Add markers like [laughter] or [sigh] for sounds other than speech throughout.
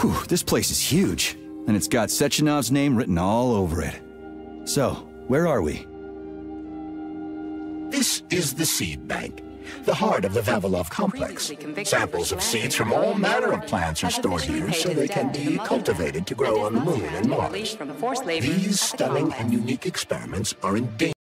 Whew, this place is huge, and it's got Sechenov's name written all over it. So, where are we? This is the seed bank, the heart of the Vavilov complex. Samples of seeds from all manner of plants are stored here so they can be cultivated to grow on the moon and Mars. These stunning and unique experiments are in danger.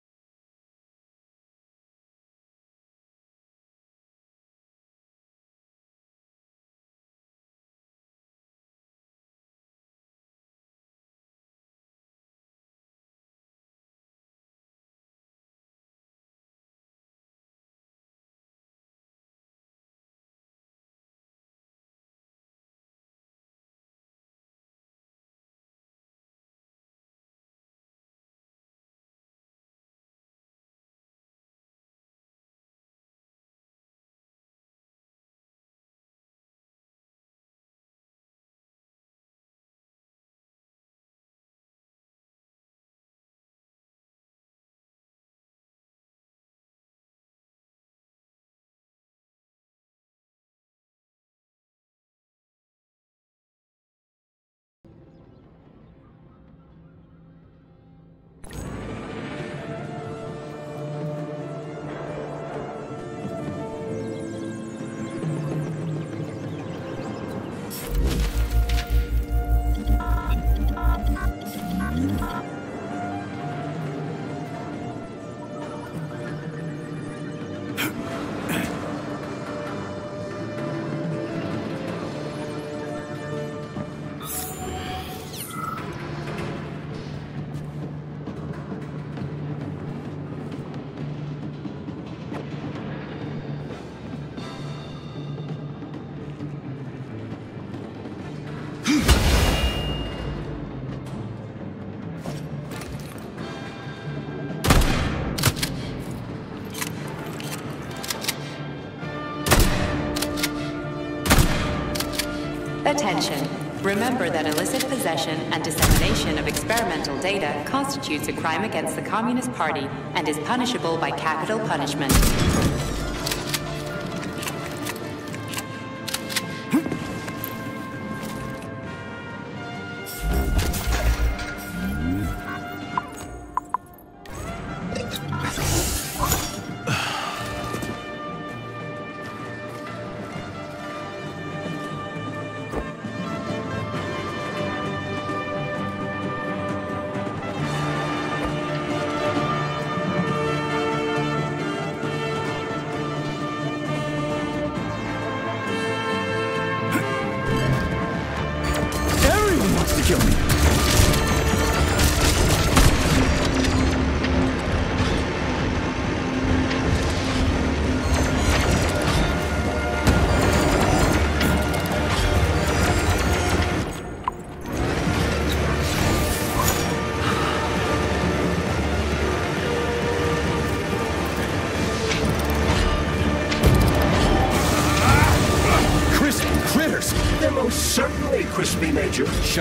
Attention. Remember that illicit possession and dissemination of experimental data constitutes a crime against the Communist Party and is punishable by capital punishment.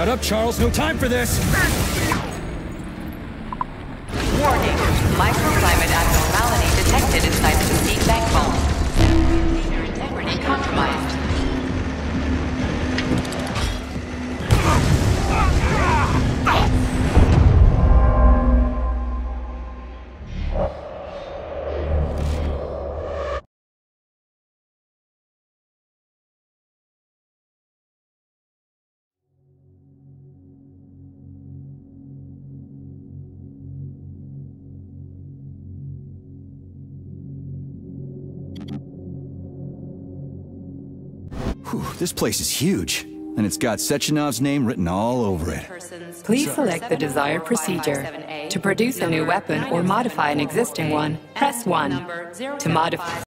Shut up, Charles. No time for this. Place is huge. And it's got Sechenov's name written all over it. Please select the desired procedure. To produce a new weapon or modify an existing one, press 1. To modify...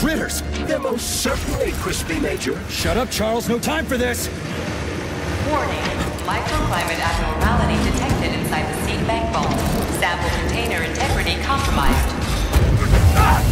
critters! They're most certainly crispy, Major. Shut up, Charles. No time for this! Warning. Microclimate abnormality detected inside the seed bank vault. Sample container integrity compromised. Remember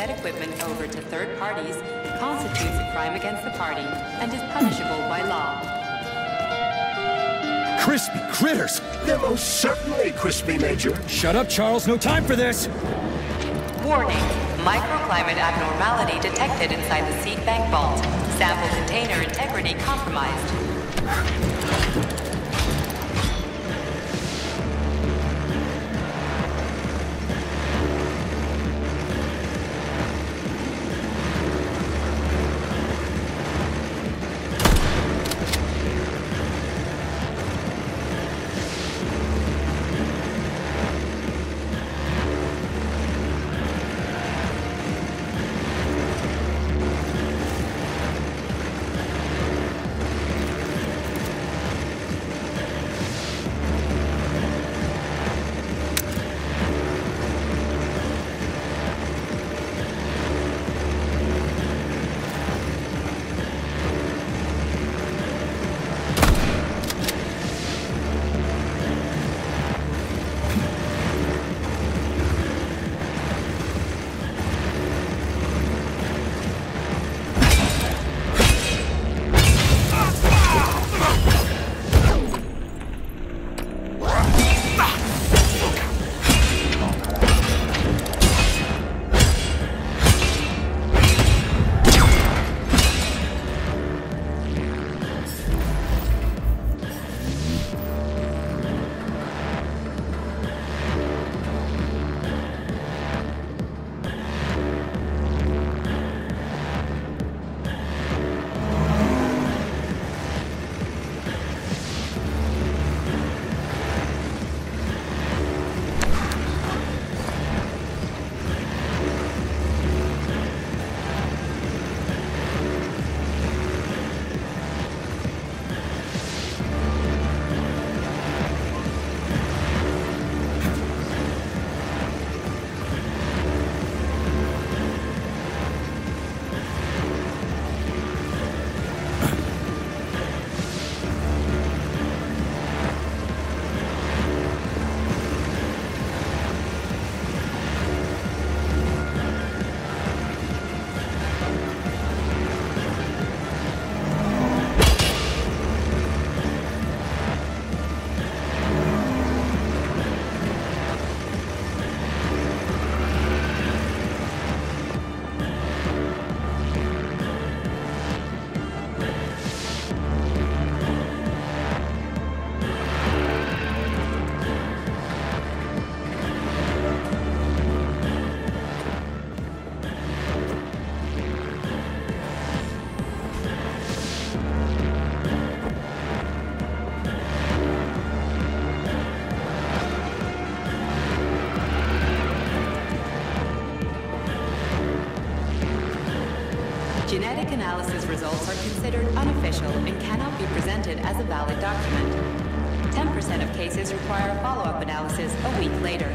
said equipment over to third parties constitutes a crime against the party and is punishable by law. Crispy critters! They're most certainly crispy, Major. Shut up, Charles. No time for this! Warning. Microclimate abnormality detected inside the seed bank vault. Sample container integrity compromised. Analysis results are considered unofficial and cannot be presented as a valid document. 10% of cases require a follow-up analysis a week later.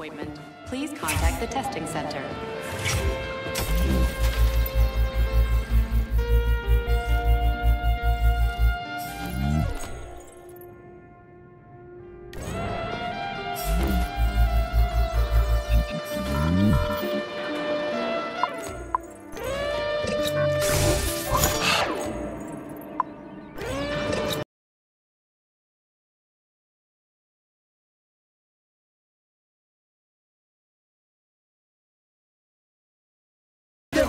Appointment, please contact the testing center.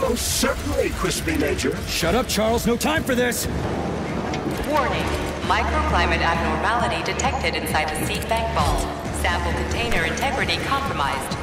Most certainly, Crispy Major. Shut up, Charles. No time for this. Warning. Microclimate abnormality detected inside the seed bank vault. Sample container integrity compromised.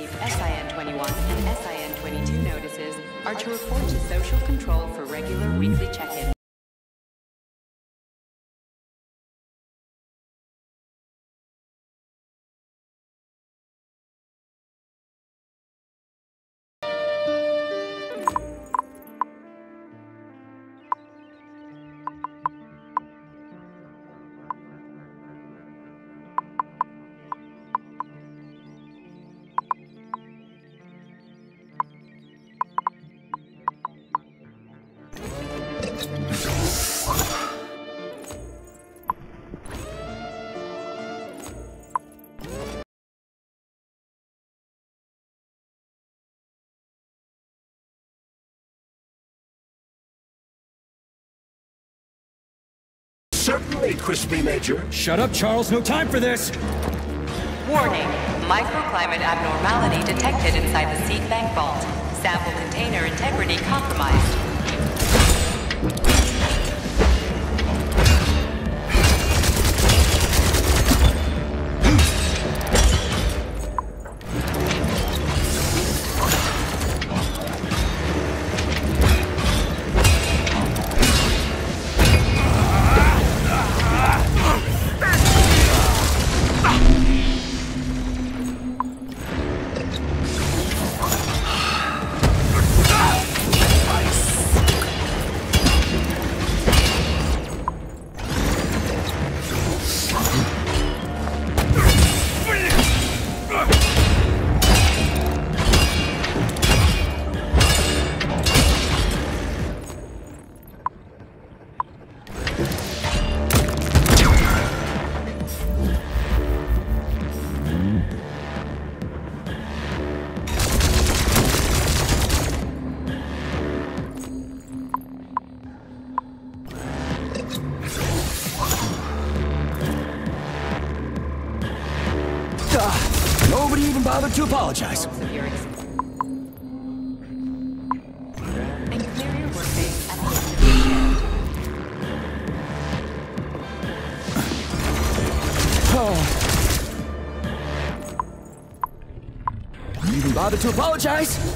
Members receive SIN 21 and SIN 22 notices are to report to social control for regular weekly check-ins. Certainly, Crispy Major. Shut up, Charles. No time for this. Warning, microclimate abnormality detected inside the seed bank vault. Sample container integrity compromised. Your shift. Oh. You even bothered to apologize?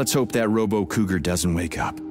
Let's hope that Robo Cougar doesn't wake up.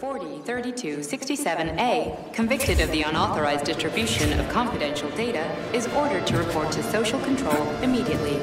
403267A, convicted of the unauthorized distribution of confidential data, is ordered to report to social control immediately.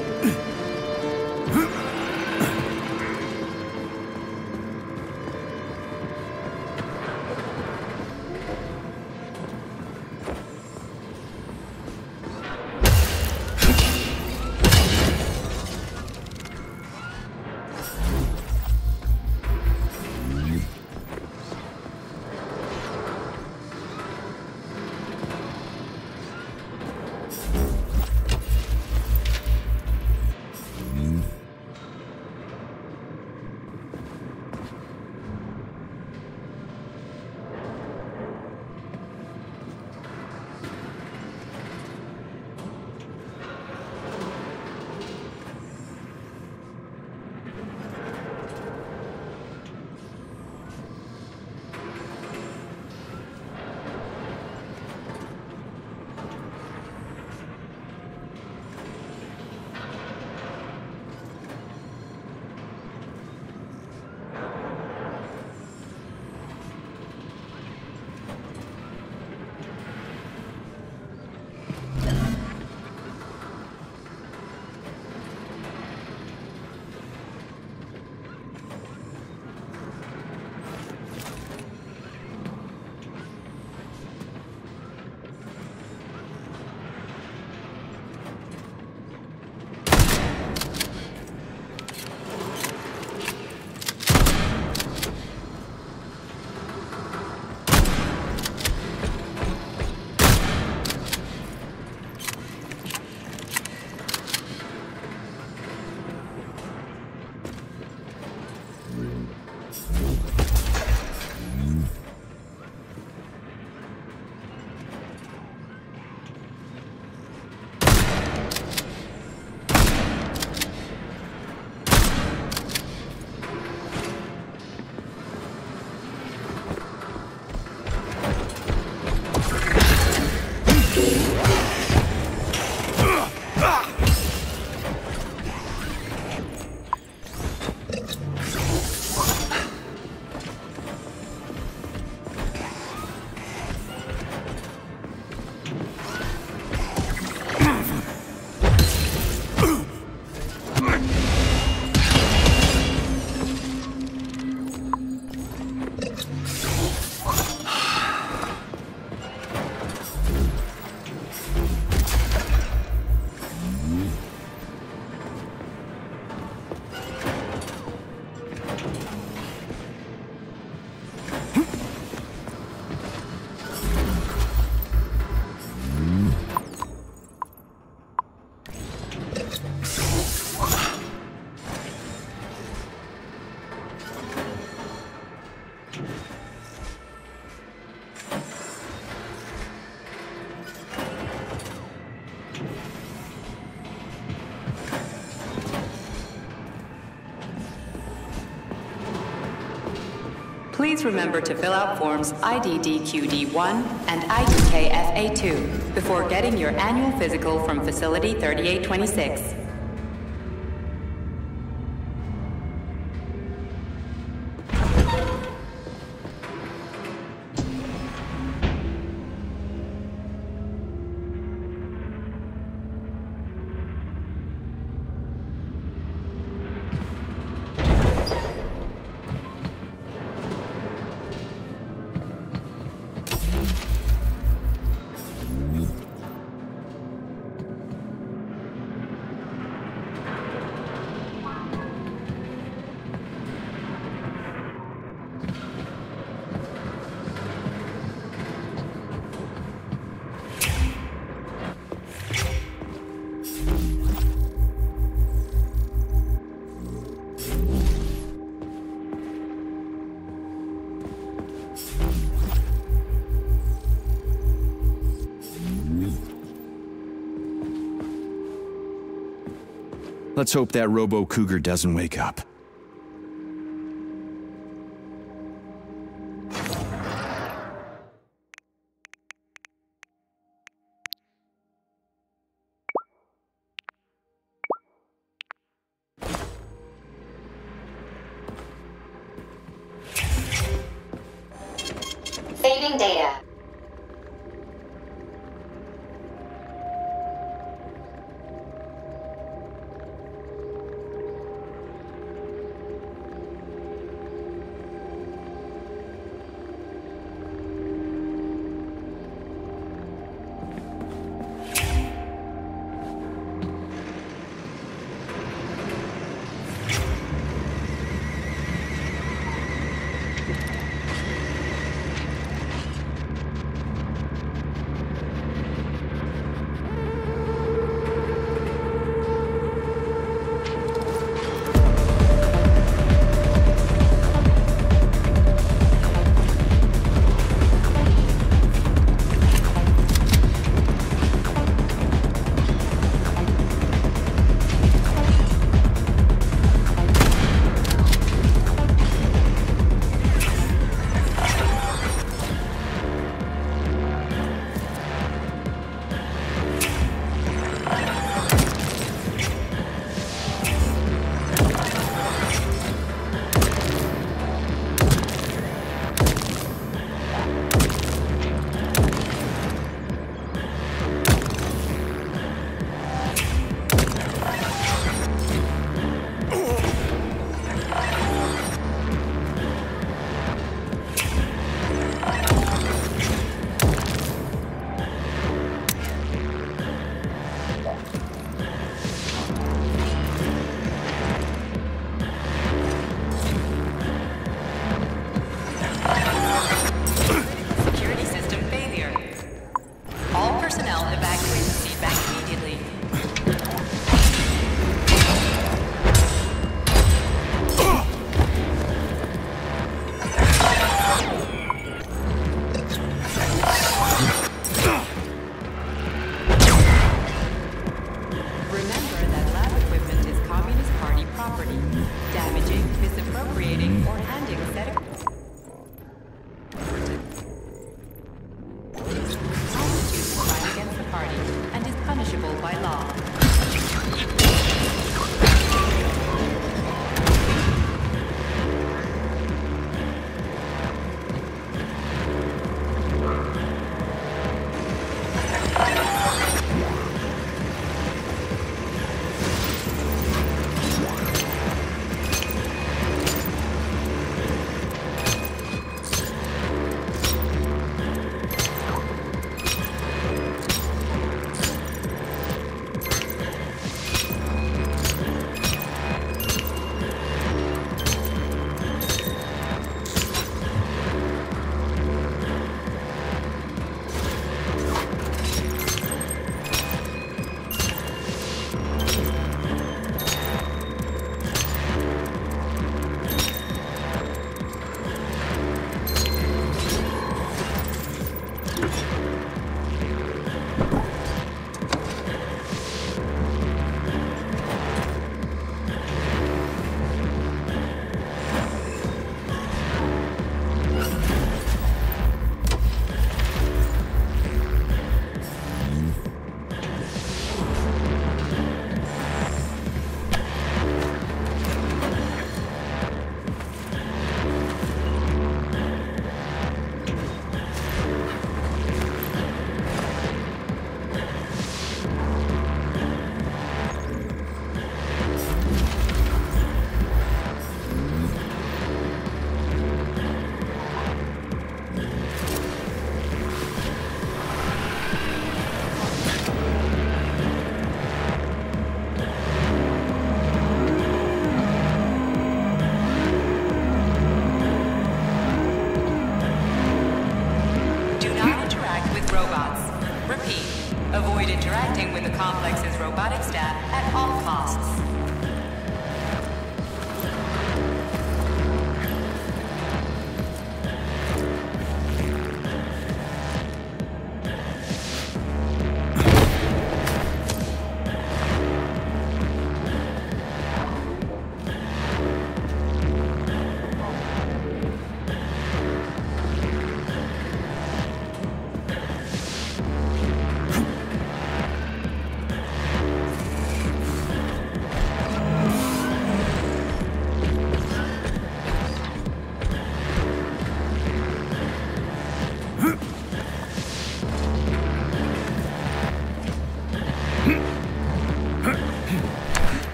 Please remember to fill out forms IDDQD1 and IDKFA2 before getting your annual physical from Facility 3826. Let's hope that Robo Cougar doesn't wake up.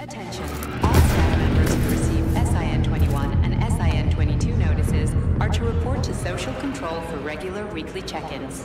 Attention. All staff members who receive SIN-21 and SIN-22 notices are to report to Social Control for regular weekly check-ins.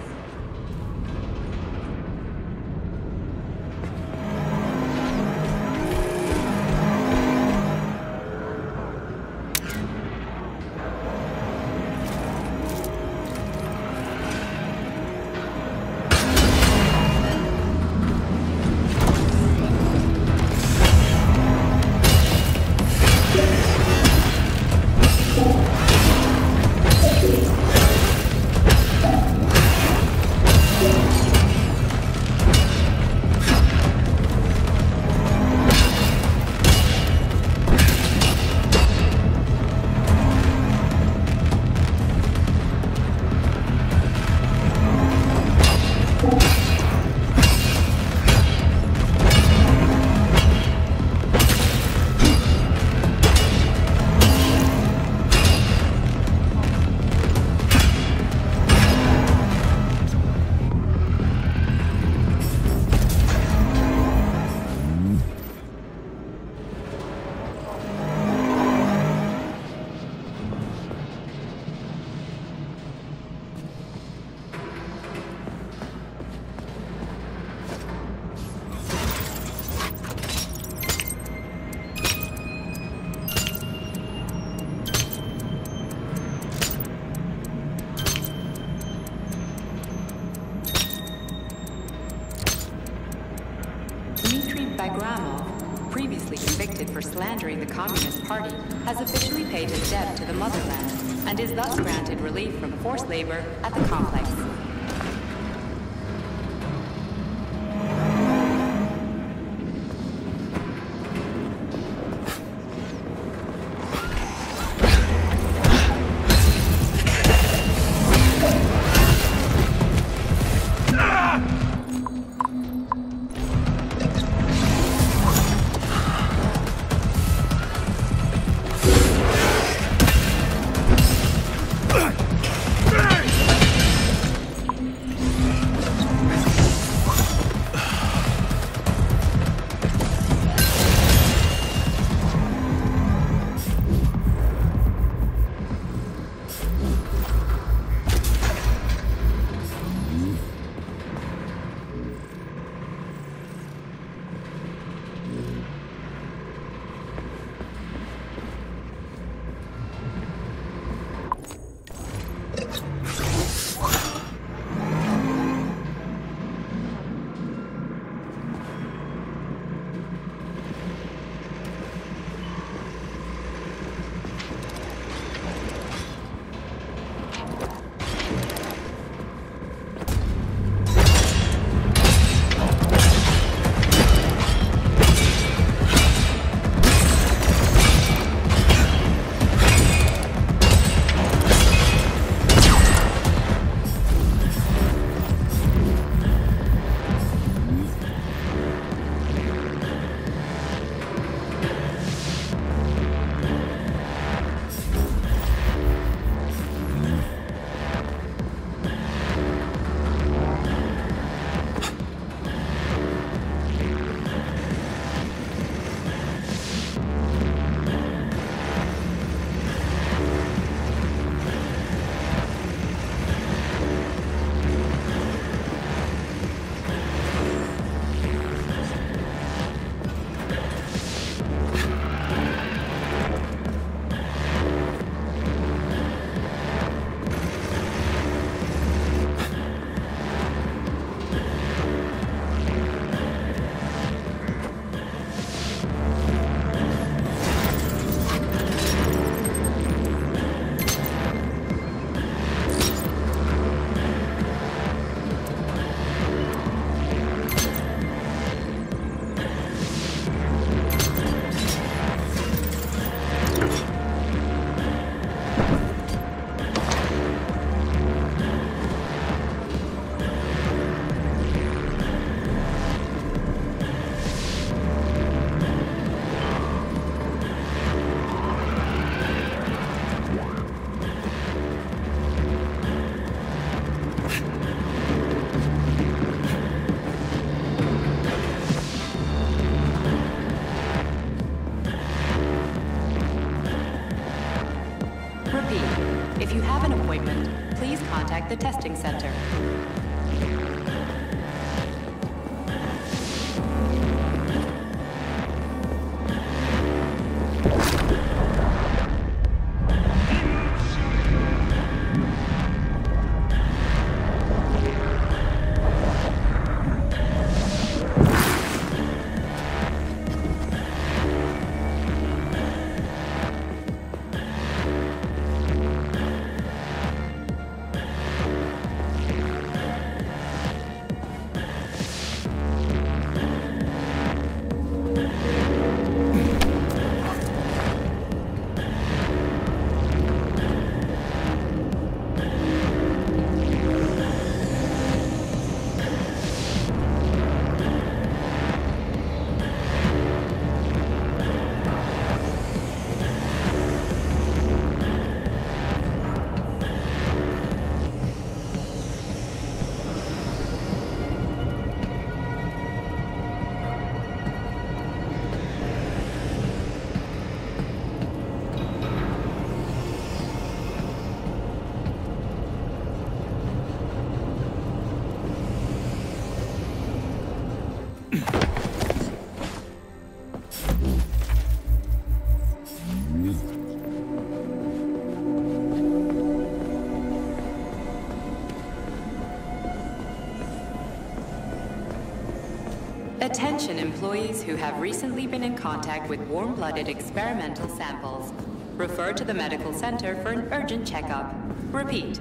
Attention employees who have recently been in contact with warm-blooded experimental samples. Refer to the medical center for an urgent checkup. Repeat,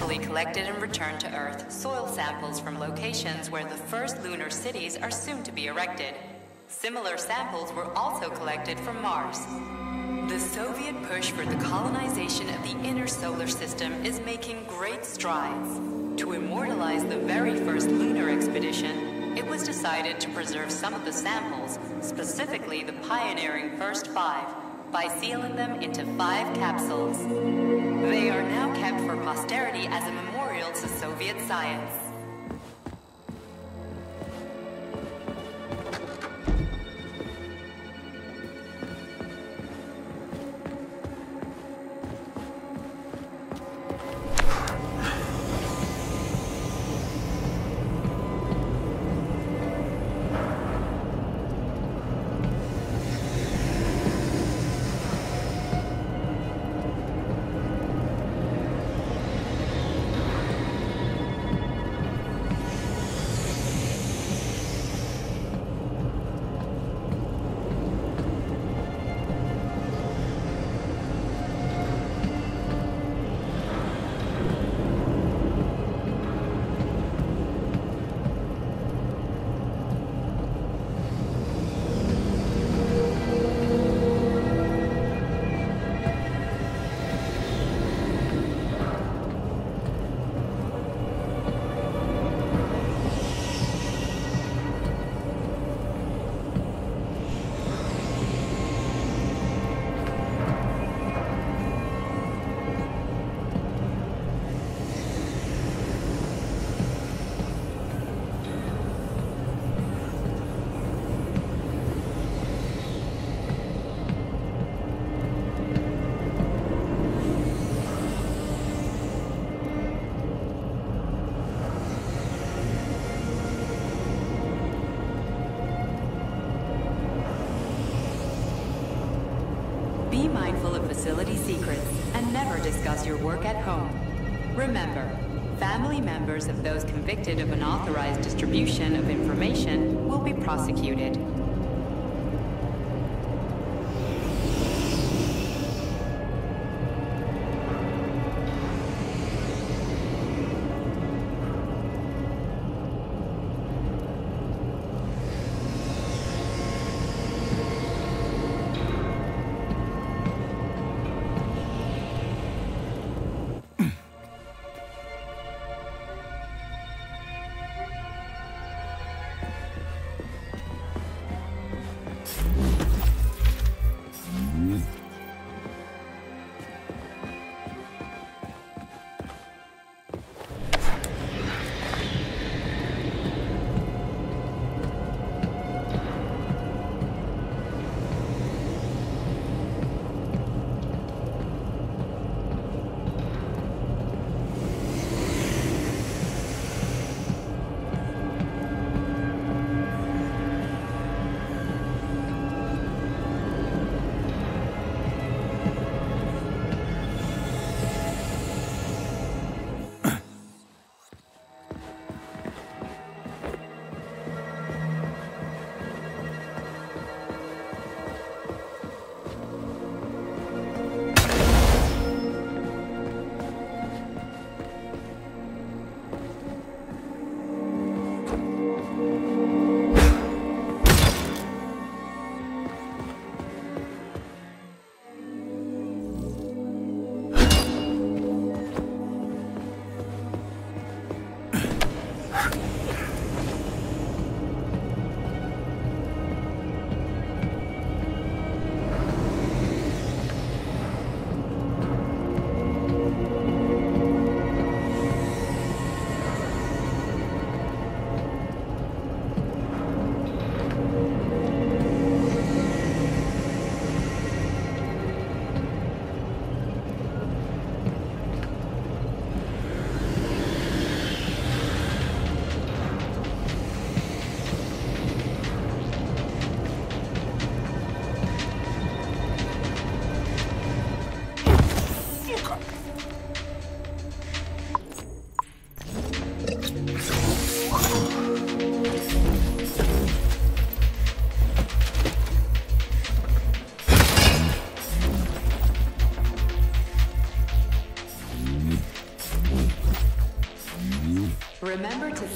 successfully collected and returned to Earth soil samples from locations where the first lunar cities are soon to be erected. Similar samples were also collected from Mars. The Soviet push for the colonization of the inner solar system is making great strides. To immortalize the very first lunar expedition, it was decided to preserve some of the samples, specifically the pioneering first five, by sealing them into five capsules. They are now kept for posterity as a memorial to Soviet science. Mindful of facility secrets and never discuss your work at home. Remember, family members of those convicted of unauthorized distribution of information will be prosecuted.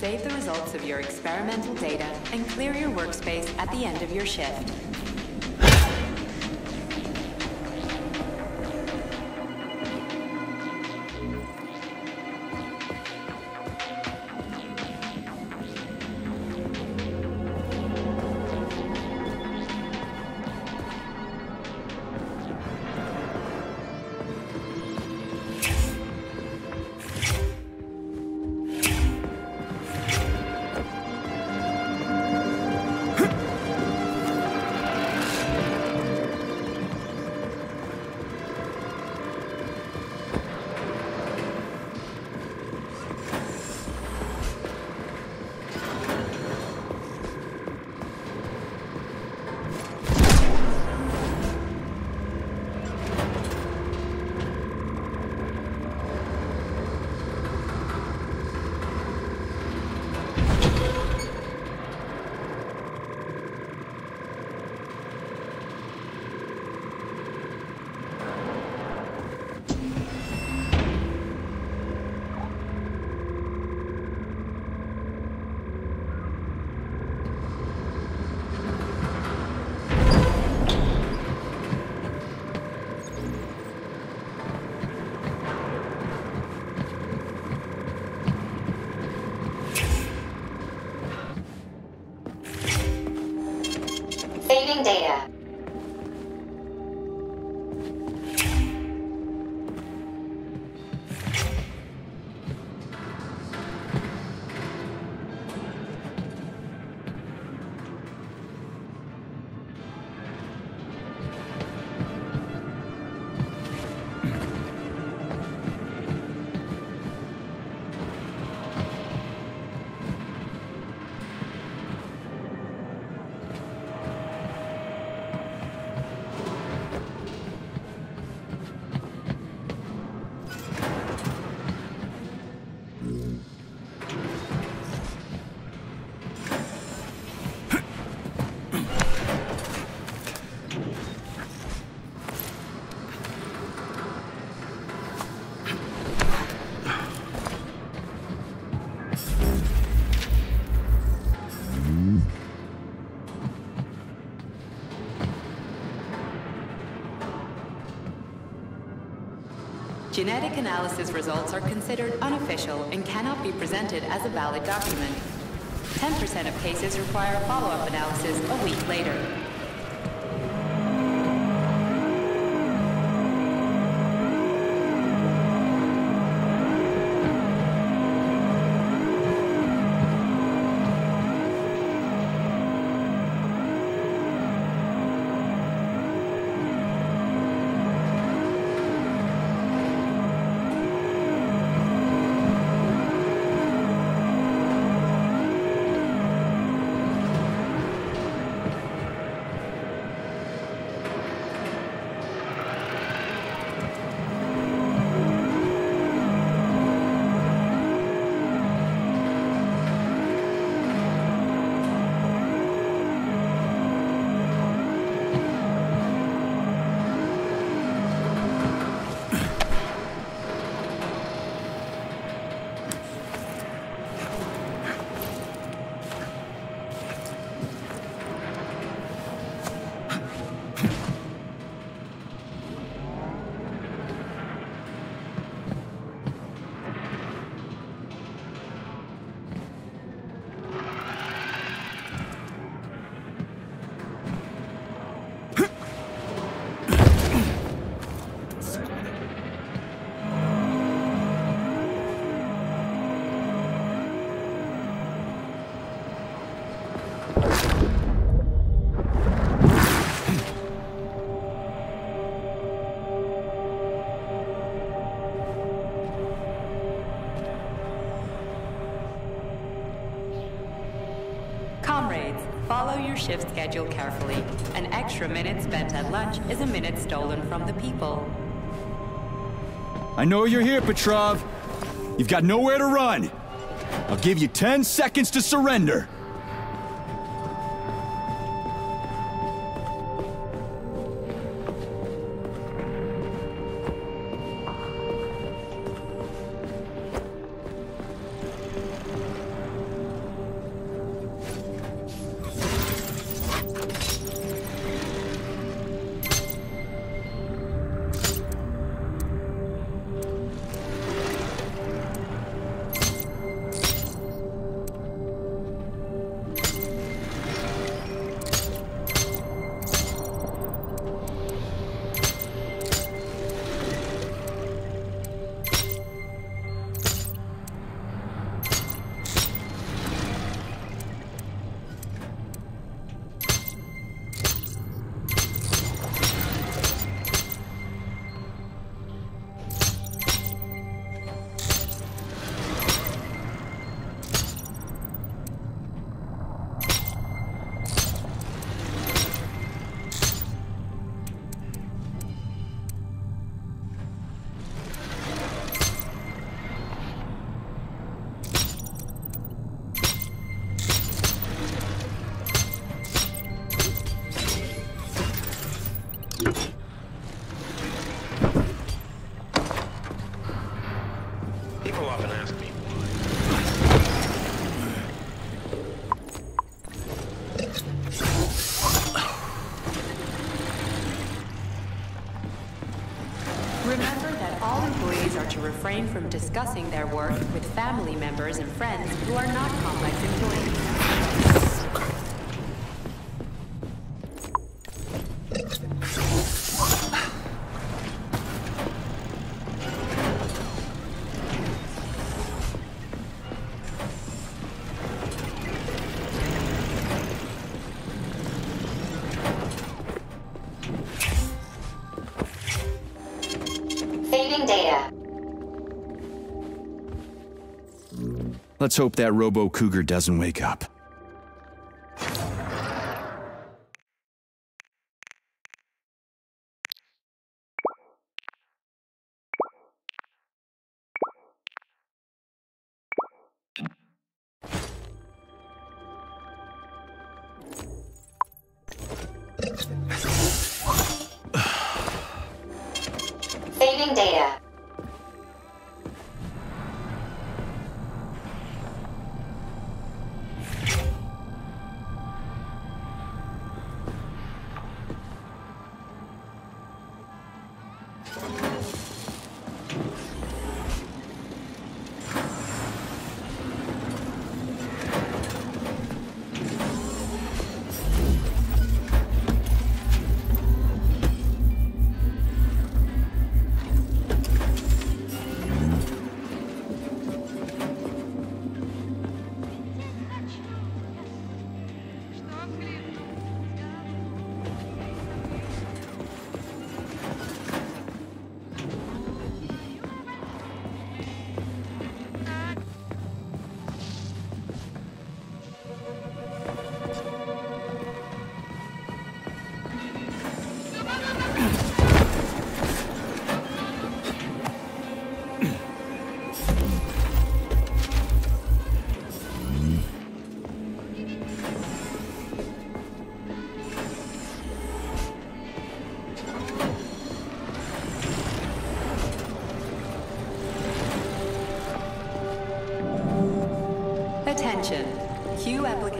Save the results of your experimental data and clear your workspace at the end of your shift. Genetic analysis results are considered unofficial and cannot be presented as a valid document. 10% of cases require a follow-up analysis a week later. Shift schedule carefully. An extra minute spent at lunch is a minute stolen from the people. I know you're here, Petrov. You've got nowhere to run. I'll give you 10 seconds to surrender. Their work with family members and friends who are not Let's hope that Robo Cougar doesn't wake up.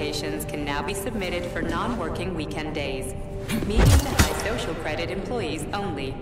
Applications can now be submitted for non-working weekend days. Medium to high social credit employees only.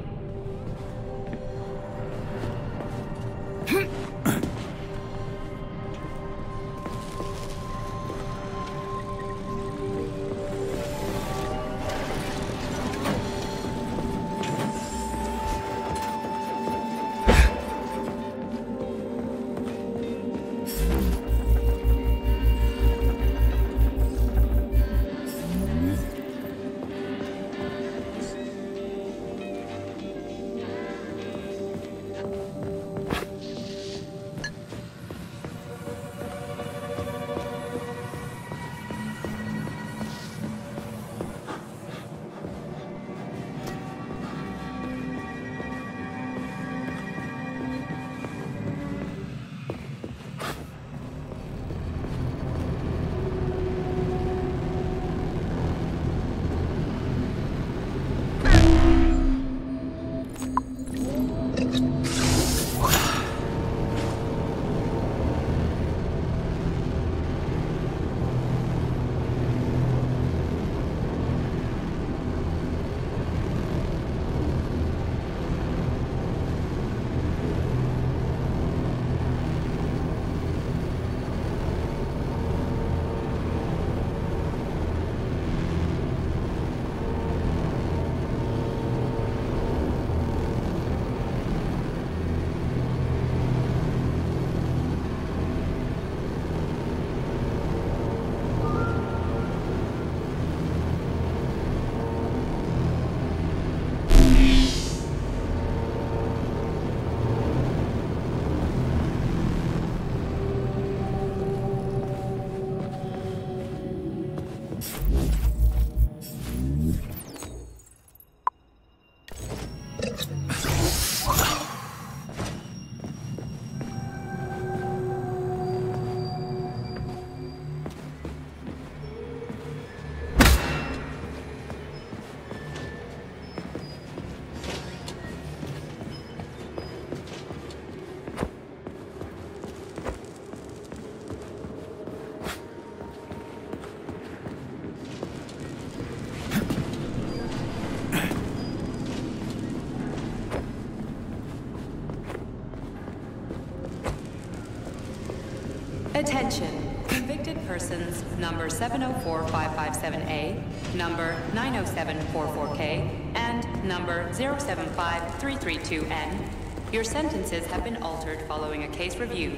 Persons number 704557A, number 90744K, and number 075332N. Your sentences have been altered following a case review.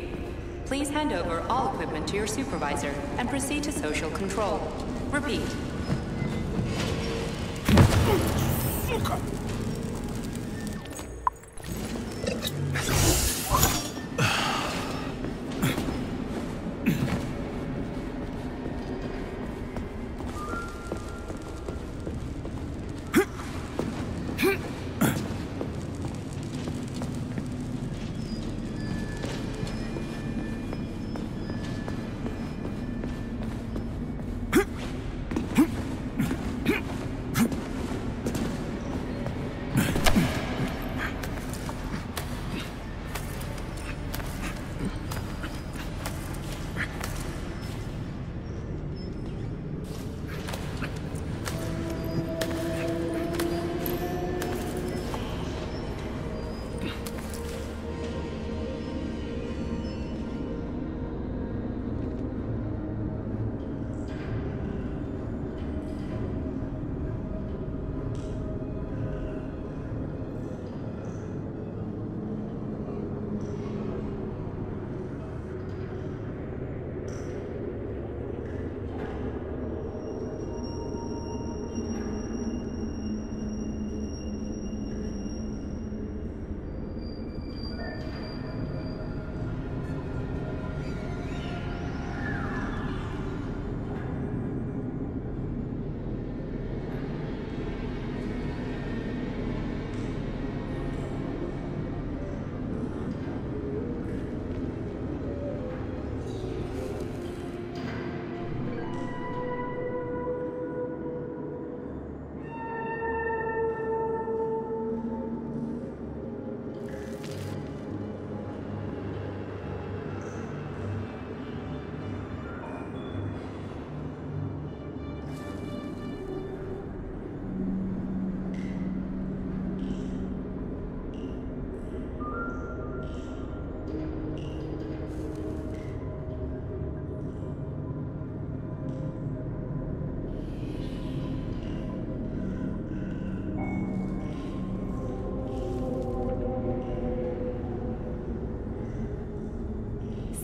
Please hand over all equipment to your supervisor and proceed to social control. Repeat.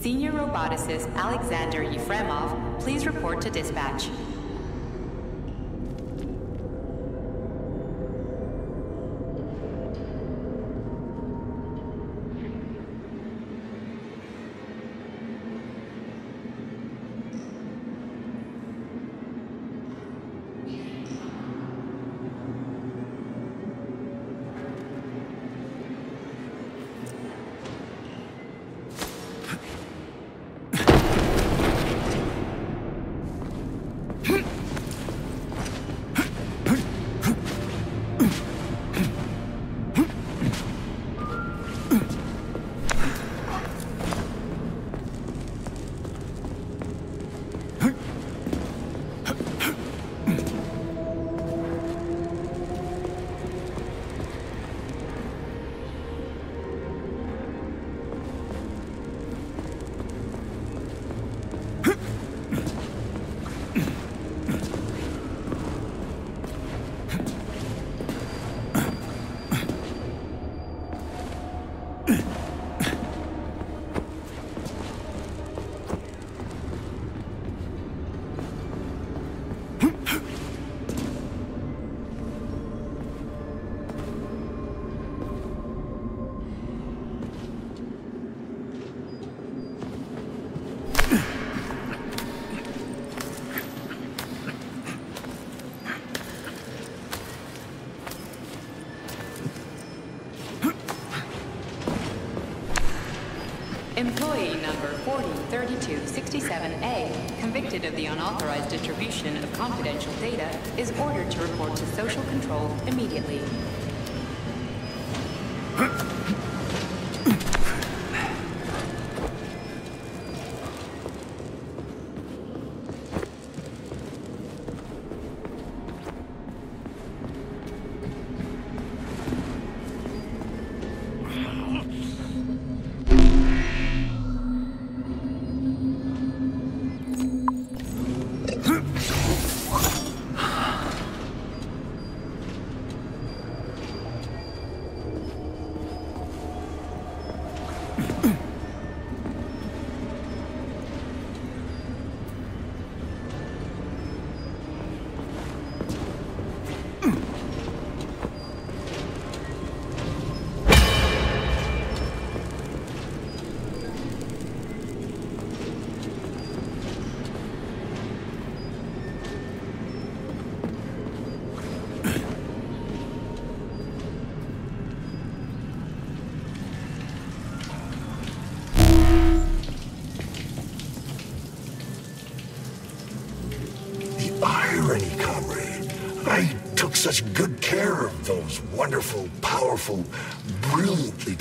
Senior roboticist Alexander Yefremov, please report to dispatch. 403267A, convicted of the unauthorized distribution of confidential data, is ordered to report to social control immediately.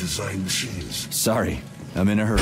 Designed machines. Sorry, I'm in a hurry.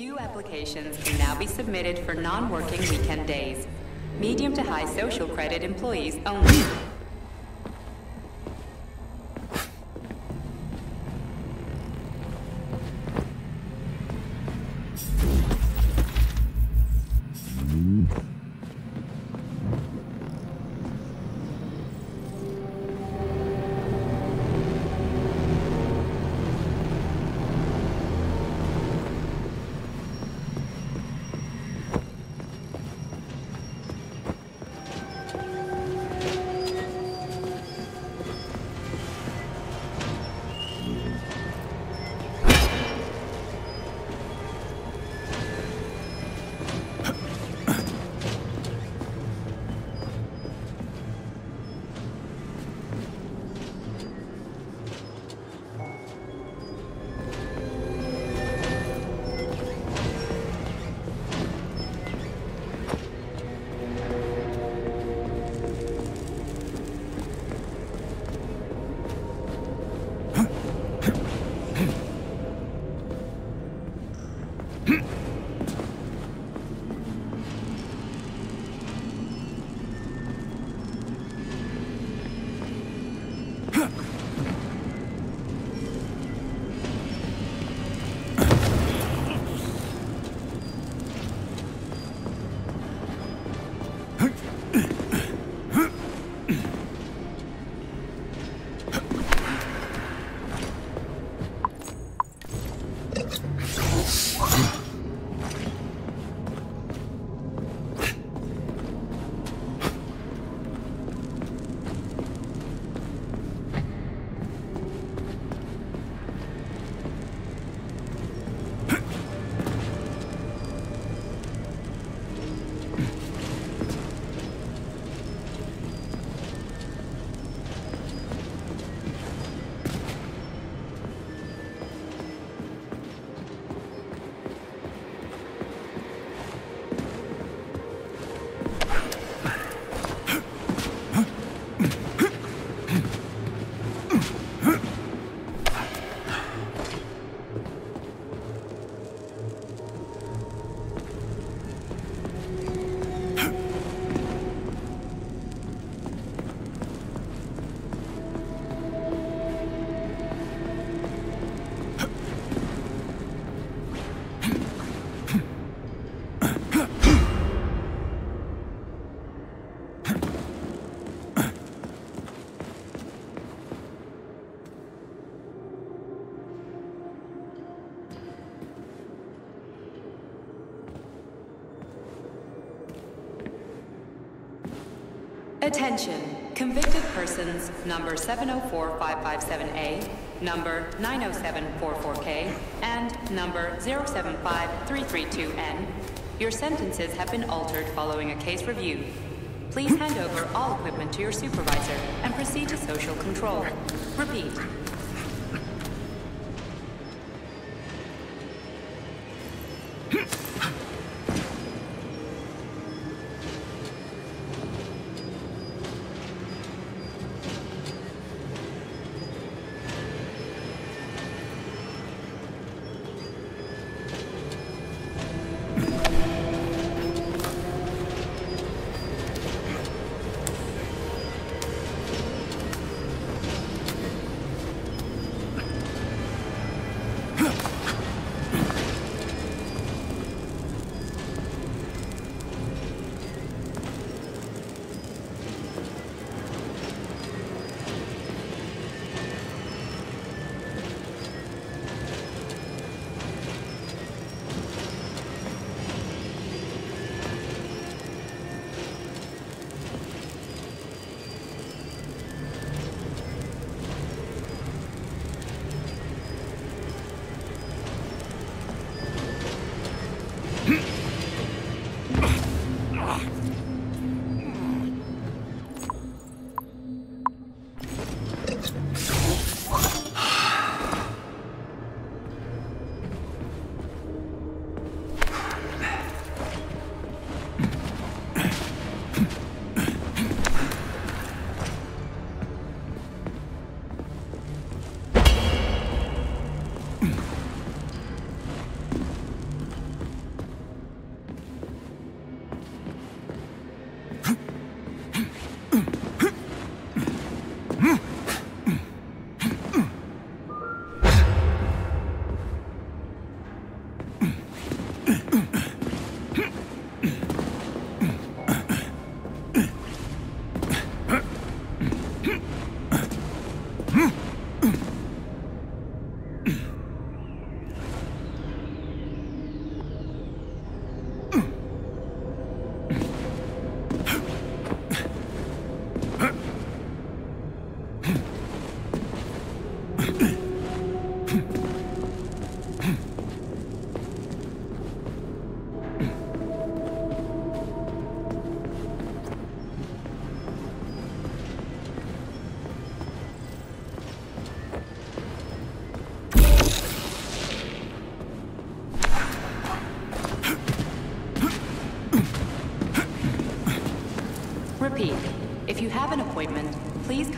Queue applications can now be submitted for non-working weekend days. Medium to high social credit employees only. Attention. Convicted persons number 704557A, number 90744K, and number 075332N. Your sentences have been altered following a case review. Please hand over all equipment to your supervisor and proceed to social control. Repeat.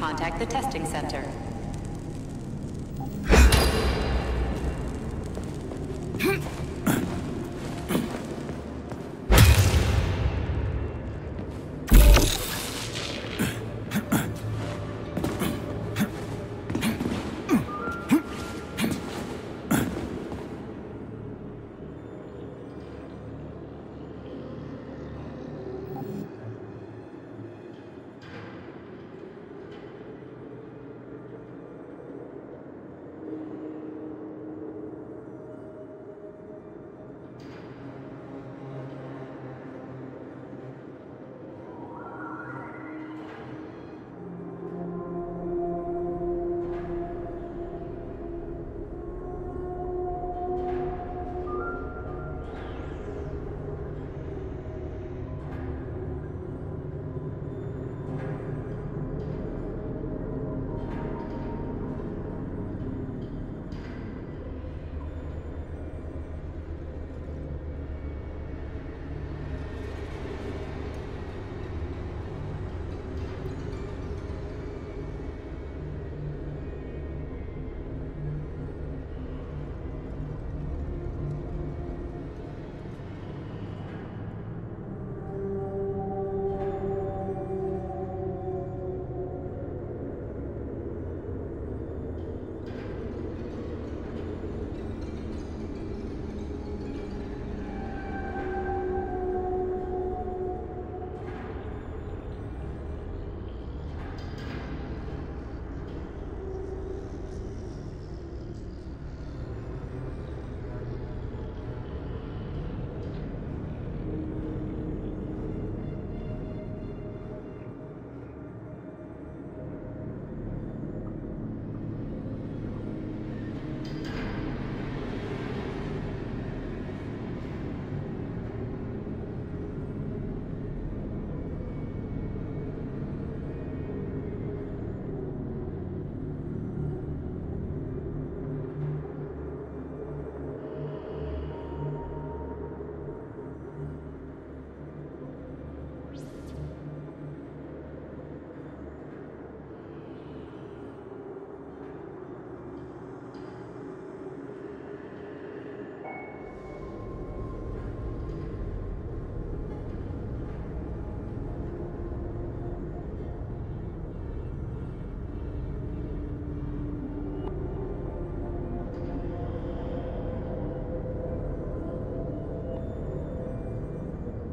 Contact the testing center.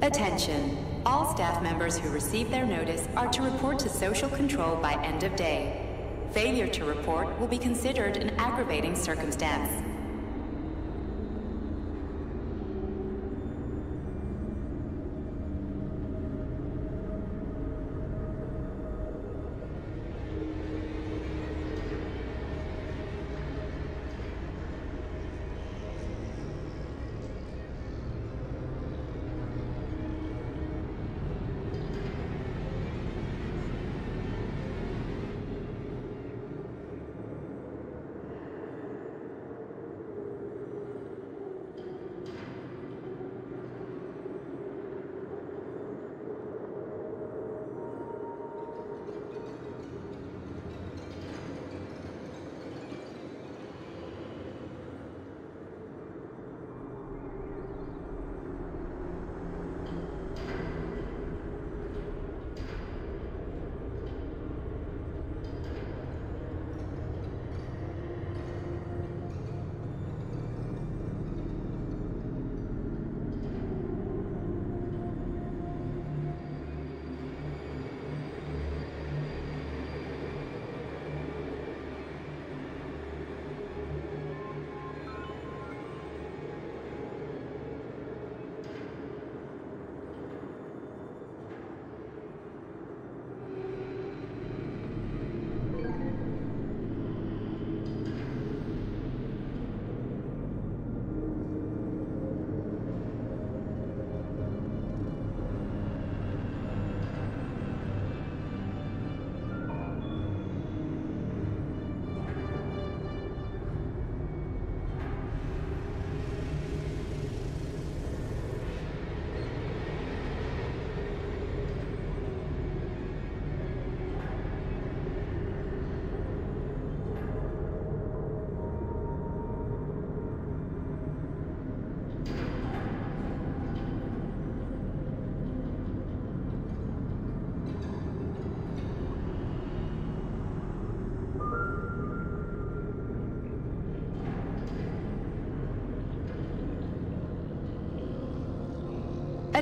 Attention. All staff members who receive their notice are to report to social control by end of day. Failure to report will be considered an aggravating circumstance.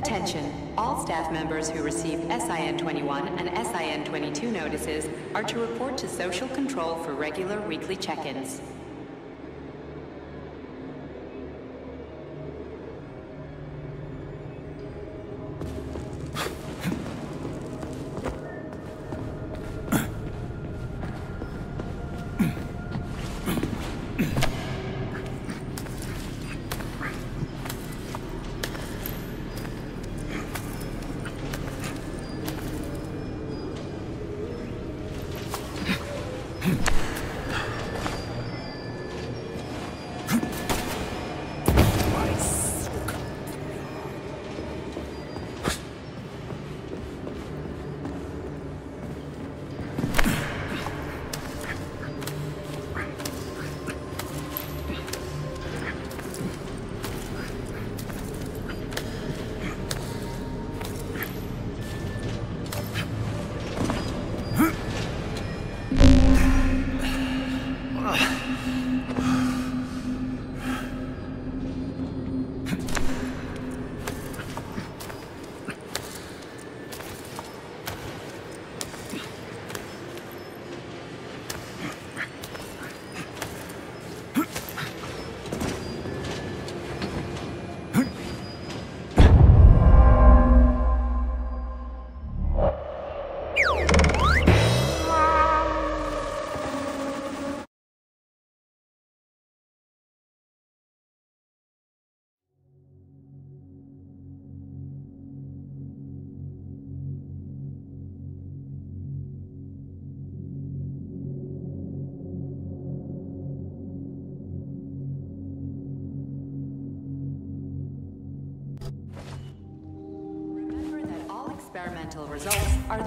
Attention! All staff members who receive SIN-21 and SIN-22 notices are to report to Social Control for regular weekly check-ins.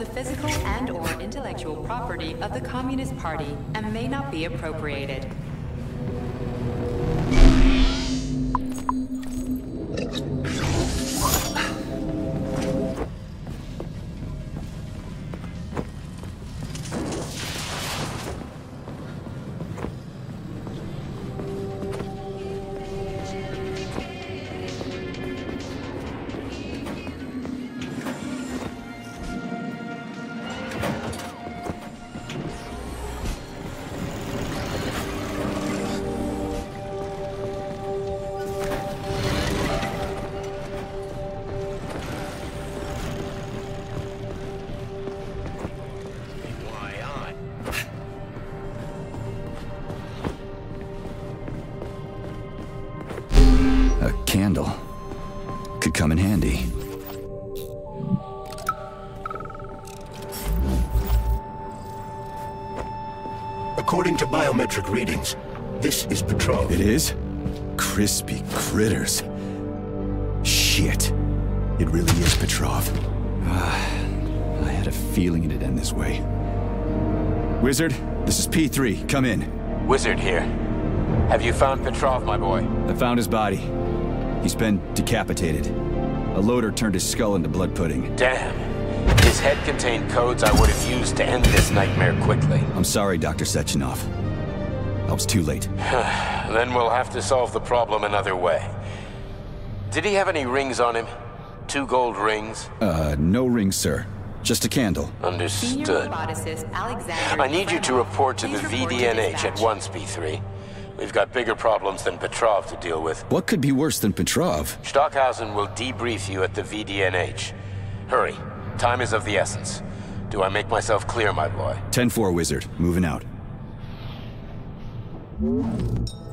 The physical and or intellectual property of the Communist Party and may not be appropriated. Readings. This is Petrov. It is? Crispy critters. Shit. It really is Petrov. Ah, I had a feeling it'd end this way. Wizard, this is P3. Come in. Wizard here. Have you found Petrov, my boy? I found his body. He's been decapitated. A loader turned his skull into blood pudding. Damn. His head contained codes I would have used to end this nightmare quickly. I'm sorry, Dr. Sechenov. I was too late. [sighs] then we'll have to solve the problem another way. Did he have any rings on him? Two gold rings? Uh, no rings, sir. Just a candle. Understood. I need you to report to the VDNH at once, P3. We've got bigger problems than Petrov to deal with. What could be worse than Petrov? Stockhausen will debrief you at the VDNH. Hurry. Time is of the essence. Do I make myself clear, my boy? 10-4, Wizard. Moving out. A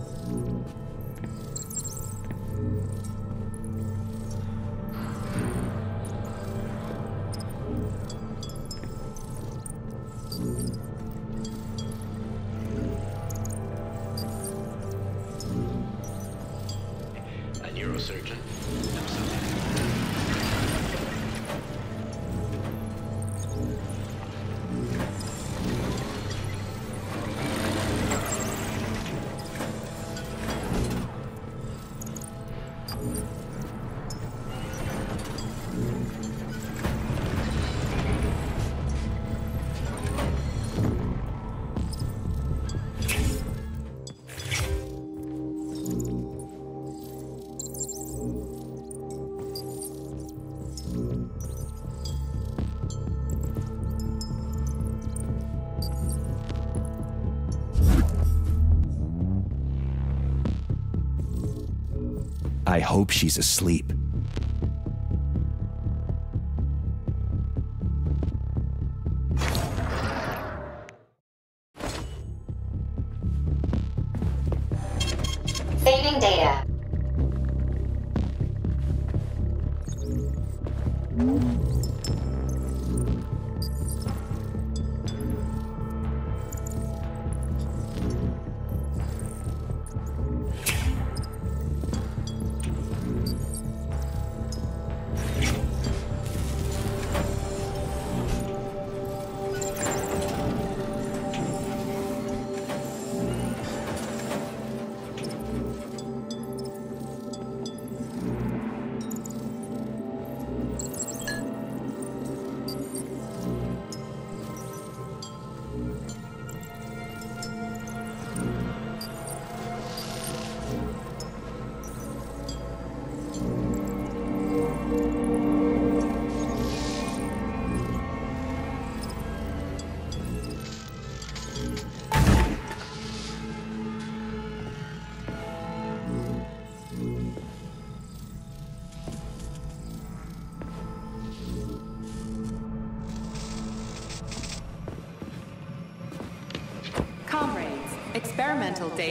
I hope she's asleep.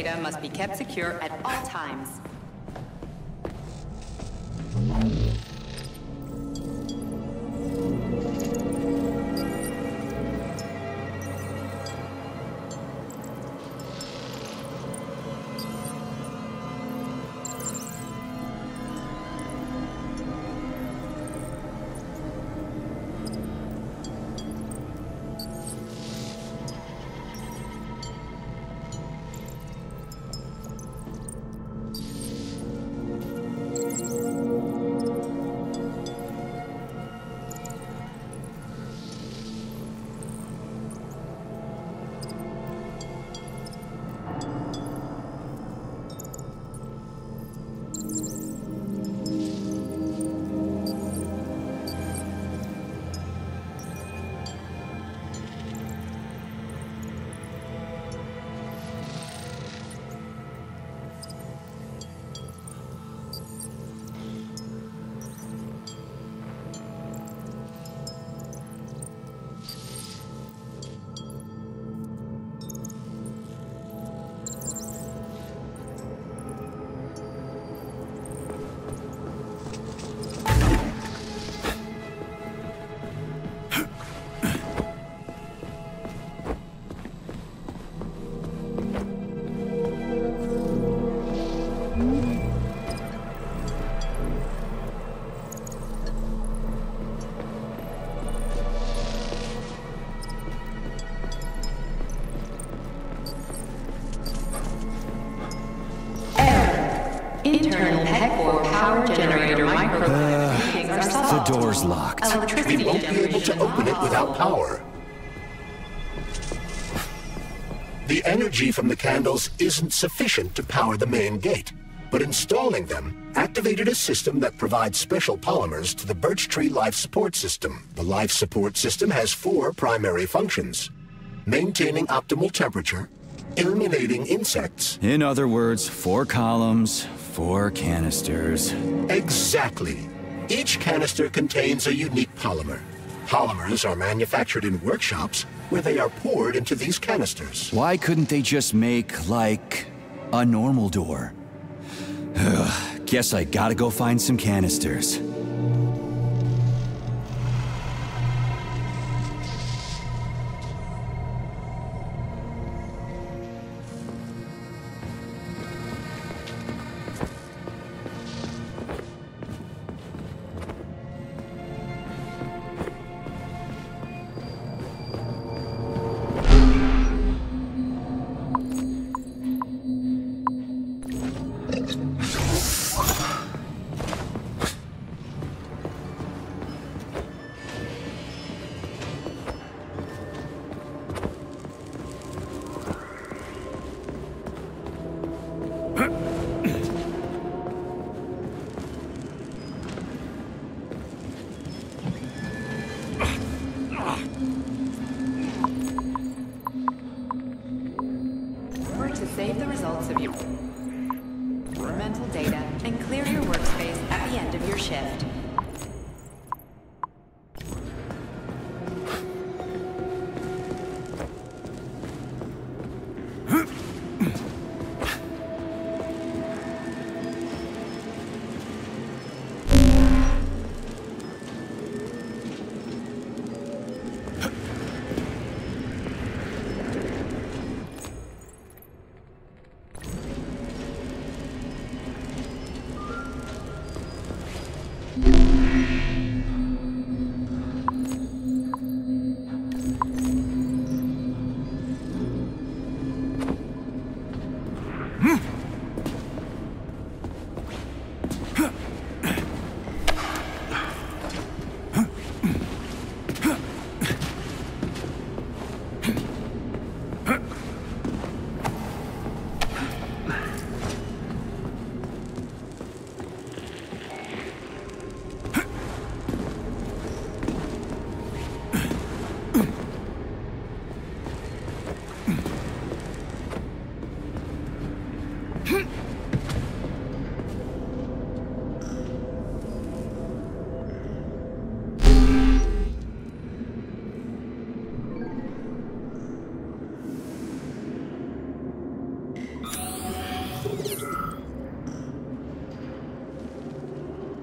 Data must be kept secure at all times. Internal PEC-4 power generator micro uh, The door's locked. We won't be able to open it without power. The energy from the candles isn't sufficient to power the main gate, but installing them activated a system that provides special polymers to the birch tree life support system. The life support system has four primary functions. Maintaining optimal temperature, eliminating insects. In other words, four columns, Four canisters. Exactly. Each canister contains a unique polymer. Polymers are manufactured in workshops where they are poured into these canisters. Why couldn't they just make, like, a normal door? Guess I gotta go find some canisters.